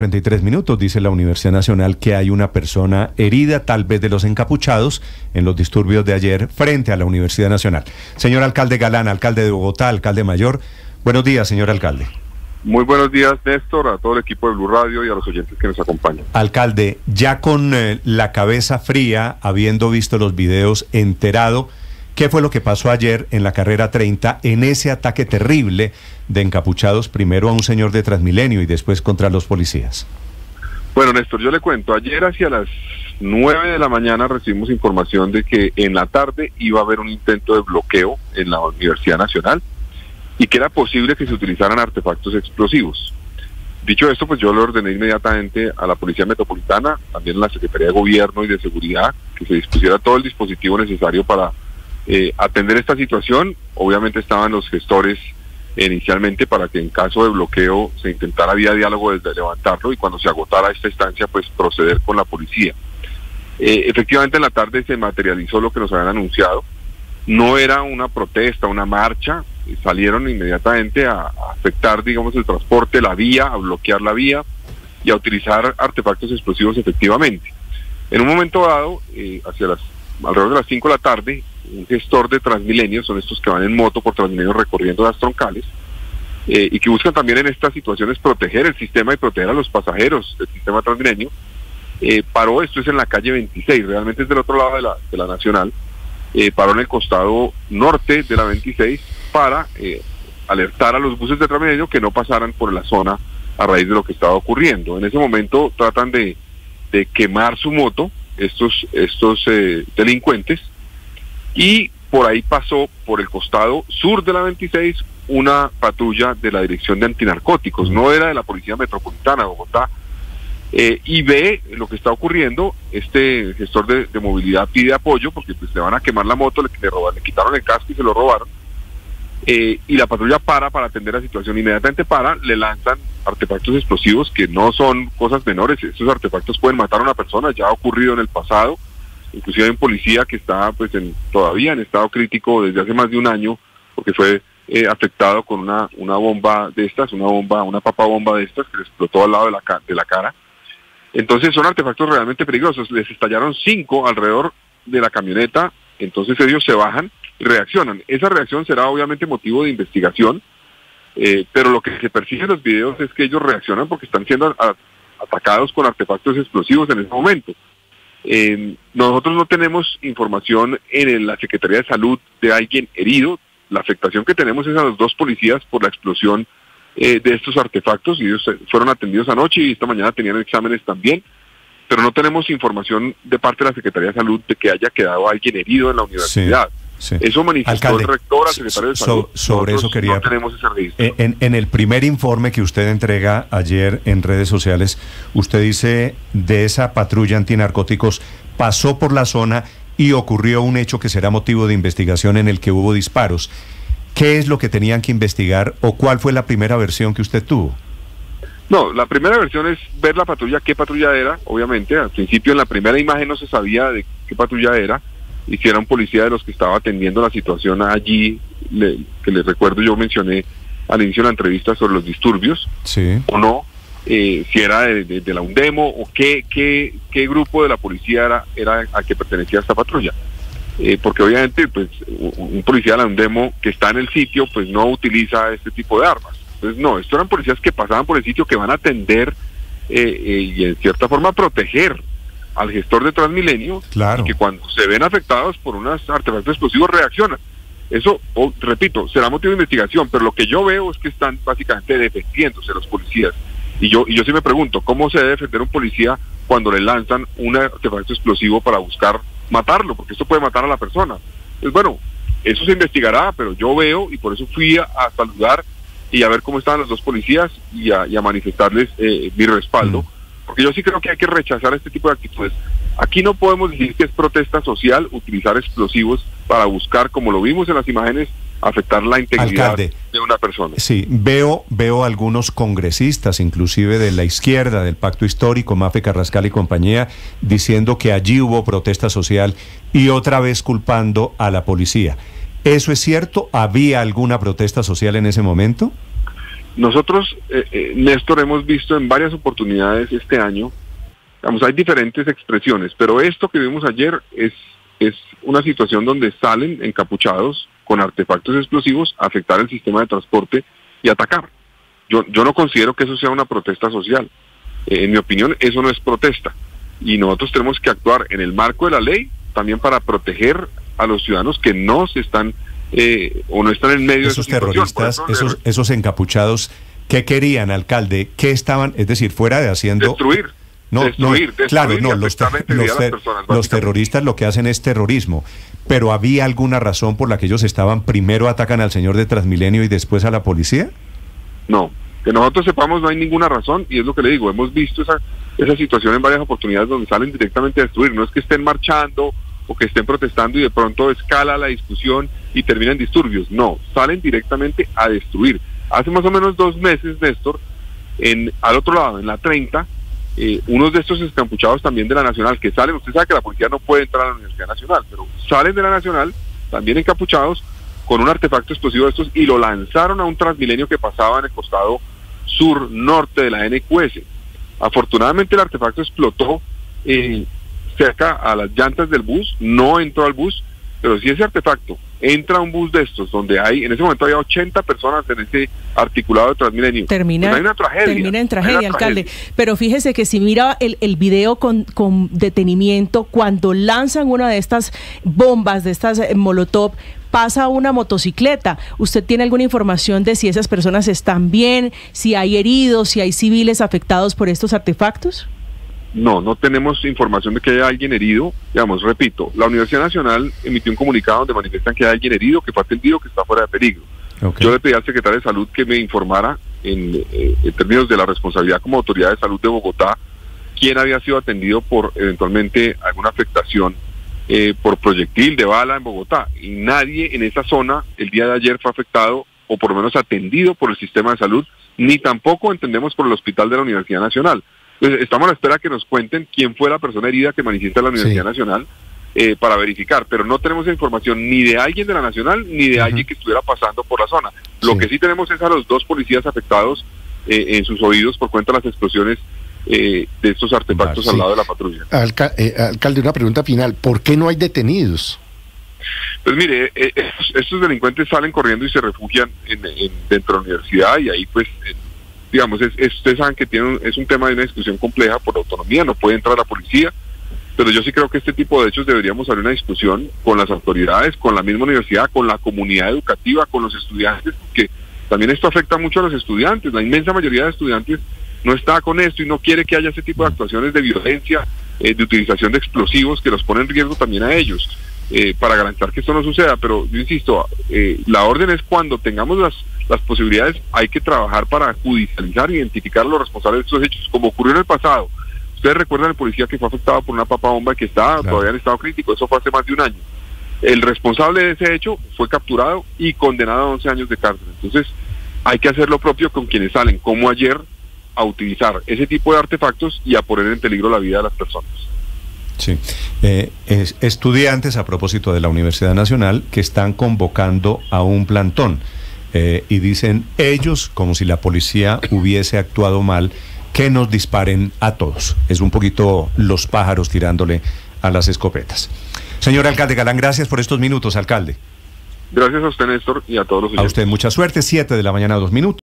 33 minutos, dice la Universidad Nacional que hay una persona herida, tal vez de los encapuchados, en los disturbios de ayer frente a la Universidad Nacional. Señor alcalde Galán, alcalde de Bogotá, alcalde mayor, buenos días, señor alcalde. Muy buenos días, Néstor, a todo el equipo de Blue Radio y a los oyentes que nos acompañan. Alcalde, ya con eh, la cabeza fría, habiendo visto los videos, enterado, ¿qué fue lo que pasó ayer en la carrera 30 en ese ataque terrible de encapuchados, primero a un señor de Transmilenio y después contra los policías? Bueno, Néstor, yo le cuento, ayer hacia las 9 de la mañana recibimos información de que en la tarde iba a haber un intento de bloqueo en la Universidad Nacional y que era posible que se utilizaran artefactos explosivos. Dicho esto, pues yo le ordené inmediatamente a la Policía Metropolitana, también a la Secretaría de Gobierno y de Seguridad, que se dispusiera todo el dispositivo necesario para eh, atender esta situación. Obviamente estaban los gestores inicialmente para que en caso de bloqueo se intentara vía diálogo desde levantarlo y cuando se agotara esta instancia pues proceder con la policía. Eh, efectivamente en la tarde se materializó lo que nos habían anunciado. No era una protesta, una marcha, salieron inmediatamente a, afectar digamos el transporte, la vía, a bloquear la vía y a utilizar artefactos explosivos efectivamente. En un momento dado, eh, hacia las alrededor de las 5 de la tarde, un gestor de Transmilenio, son estos que van en moto por Transmilenio recorriendo las troncales, eh, y que buscan también en estas situaciones proteger el sistema y proteger a los pasajeros del sistema Transmilenio, eh, paró, esto es en la calle 26, realmente es del otro lado de la, de la Nacional, eh, paró en el costado norte de la 26 para alertar a los buses de Transmilenio que no pasaran por la zona a raíz de lo que estaba ocurriendo. En ese momento tratan de, de quemar su moto, estos, estos delincuentes, y por ahí pasó por el costado sur de la 26 una patrulla de la Dirección de Antinarcóticos, no era de la Policía Metropolitana de Bogotá, eh, y ve lo que está ocurriendo, este gestor de, movilidad pide apoyo porque pues le van a quemar la moto, le, le, roban, le quitaron el casco y se lo robaron, eh, y la patrulla para para atender la situación, inmediatamente para, le lanzan artefactos explosivos que no son cosas menores, esos artefactos pueden matar a una persona, ya ha ocurrido en el pasado, inclusive un policía que está pues en, todavía en estado crítico desde hace más de un año porque fue eh, afectado con una, una bomba de estas, una bomba, una papa bomba de estas que le explotó al lado de la, de la cara. Entonces son artefactos realmente peligrosos. Les estallaron cinco alrededor de la camioneta, entonces ellos se bajan y reaccionan. Esa reacción será obviamente motivo de investigación, eh, pero lo que se percibe en los videos es que ellos reaccionan porque están siendo atacados con artefactos explosivos en ese momento. Eh, nosotros no tenemos información en la Secretaría de Salud de alguien herido. La afectación que tenemos es a los dos policías por la explosión eh, de estos artefactos y ellos fueron atendidos anoche y esta mañana tenían exámenes también. Pero no tenemos información de parte de la Secretaría de Salud de que haya quedado alguien herido en la universidad. Eso manifestó el rector al secretario de Salud. sobre eso quería. No tenemos ese registro. En, en, el primer informe que usted entrega ayer en redes sociales, usted dice de esa patrulla antinarcóticos pasó por la zona y ocurrió un hecho que será motivo de investigación en el que hubo disparos. ¿Qué es lo que tenían que investigar o cuál fue la primera versión que usted tuvo? No, la primera versión es ver la patrulla, qué patrulla era, obviamente. Al principio en la primera imagen no se sabía de qué patrulla era y si era un policía de los que estaba atendiendo la situación allí, que les recuerdo yo mencioné al inicio de la entrevista sobre los disturbios, sí. o no, eh, si era de, la UNDEMO o qué, qué, qué grupo de la policía era, era al que pertenecía esta patrulla. Eh, porque obviamente pues un policía de la UNDEMO que está en el sitio pues no utiliza este tipo de armas. Entonces no, estos eran policías que pasaban por el sitio que van a atender eh, y en cierta forma proteger al gestor de Transmilenio claro. que cuando se ven afectados por unos artefactos explosivos reaccionan. Eso, repito, será motivo de investigación, pero lo que yo veo es que están básicamente defendiéndose los policías. Y yo, y yo sí me pregunto, ¿cómo se debe defender un policía cuando le lanzan un artefacto explosivo para buscar matarlo? Porque esto puede matar a la persona. Pues bueno, eso se investigará, pero yo veo y por eso fui a, saludar y a ver cómo estaban los dos policías y a, manifestarles eh, mi respaldo. Mm porque yo sí creo que hay que rechazar este tipo de actitudes. Aquí no podemos decir que es protesta social utilizar explosivos para buscar, como lo vimos en las imágenes, afectar la integridad de una persona. Sí, veo, veo algunos congresistas, inclusive de la izquierda, del Pacto Histórico, Mafe Carrascal y compañía, diciendo que allí hubo protesta social y otra vez culpando a la policía. ¿Eso es cierto? ¿Había alguna protesta social en ese momento? Nosotros, eh, eh, Néstor, hemos visto en varias oportunidades este año, digamos, hay diferentes expresiones, pero esto que vimos ayer es, es una situación donde salen encapuchados con artefactos explosivos a afectar el sistema de transporte y atacar. Yo, yo no considero que eso sea una protesta social. Eh, en mi opinión, eso no es protesta. Y nosotros tenemos que actuar en el marco de la ley también para proteger a los ciudadanos que no se están eh, o no están en medio esos de terroristas, esos, esos encapuchados, ¿qué querían, alcalde? ¿Qué estaban, es decir, fuera de haciendo... Destruir. No, destruir, no, claro, no, los, los terroristas lo que hacen es terrorismo, pero ¿había alguna razón por la que ellos estaban primero atacan al señor de Transmilenio y después a la policía? No, que nosotros sepamos no hay ninguna razón y es lo que le digo, hemos visto esa, esa situación en varias oportunidades donde salen directamente a destruir, no es que estén marchando o que estén protestando y de pronto escala la discusión y terminan disturbios, no, salen directamente a destruir. Hace más o menos dos meses, Néstor, en, al otro lado, en la 30, eh, unos de estos escampuchados también de la Nacional que salen, usted sabe que la policía no puede entrar a la Universidad Nacional, pero salen de la Nacional, también encapuchados, con un artefacto explosivo de estos y lo lanzaron a un transmilenio que pasaba en el costado sur-norte de la NQS. Afortunadamente el artefacto explotó eh, cerca a las llantas del bus, no entró al bus, pero si ese artefacto entra a un bus de estos, donde hay, en ese momento había 80 personas en ese articulado de Transmilenio. Termina, pues una tragedia, termina en tragedia, alcalde. Pero fíjese que si mira el, el video con, con detenimiento, cuando lanzan una de estas bombas, de estas eh, molotov, pasa una motocicleta. ¿Usted tiene alguna información de si esas personas están bien, si hay heridos, si hay civiles afectados por estos artefactos? No, no tenemos información de que haya alguien herido. Digamos, repito, la Universidad Nacional emitió un comunicado donde manifiestan que hay alguien herido, que fue atendido, que está fuera de peligro. Yo le pedí al secretario de Salud que me informara en, eh, en, términos de la responsabilidad como autoridad de salud de Bogotá, quién había sido atendido por eventualmente alguna afectación eh, por proyectil de bala en Bogotá. Y nadie en esa zona el día de ayer fue afectado o por lo menos atendido por el sistema de salud, ni tampoco entendemos por el hospital de la Universidad Nacional. Entonces, estamos a la espera que nos cuenten quién fue la persona herida que manifiesta la Universidad sí. Nacional eh, para verificar, pero no tenemos información ni de alguien de la Nacional ni de uh -huh. alguien que estuviera pasando por la zona. Lo sí. que sí tenemos es a los dos policías afectados eh, en sus oídos por cuenta de las explosiones eh, de estos artefactos al lado de la patrulla. Alca eh, alcalde, una pregunta final. ¿Por qué no hay detenidos? Pues mire, eh, estos, estos, delincuentes salen corriendo y se refugian en, en, dentro de la universidad y ahí pues digamos, es, es, ustedes saben que tiene es un tema de una discusión compleja por autonomía, no puede entrar la policía, pero yo sí creo que este tipo de hechos deberíamos abrir una discusión con las autoridades, con la misma universidad, con la comunidad educativa, con los estudiantes, porque también esto afecta mucho a los estudiantes, la inmensa mayoría de estudiantes no está con esto y no quiere que haya ese tipo de actuaciones de violencia, eh, de utilización de explosivos que los ponen en riesgo también a ellos. Eh, para garantizar que esto no suceda, pero yo insisto, eh, la orden es cuando tengamos las, las posibilidades, hay que trabajar para judicializar, identificar a los responsables de estos hechos, como ocurrió en el pasado. Ustedes recuerdan el policía que fue afectado por una papa bomba que está claro. todavía en estado crítico, eso fue hace más de un año. El responsable de ese hecho fue capturado y condenado a 11 años de cárcel. Entonces, hay que hacer lo propio con quienes salen, como ayer, a utilizar ese tipo de artefactos y a poner en peligro la vida de las personas. Sí. Eh, es, estudiantes, a propósito de la Universidad Nacional, que están convocando a un plantón eh, y dicen ellos, como si la policía hubiese actuado mal, que nos disparen a todos. Es un poquito los pájaros tirándole a las escopetas. Señor alcalde Galán, gracias por estos minutos, alcalde. Gracias a usted, Néstor, y a todos los. A usted mucha suerte, siete de la mañana, dos minutos.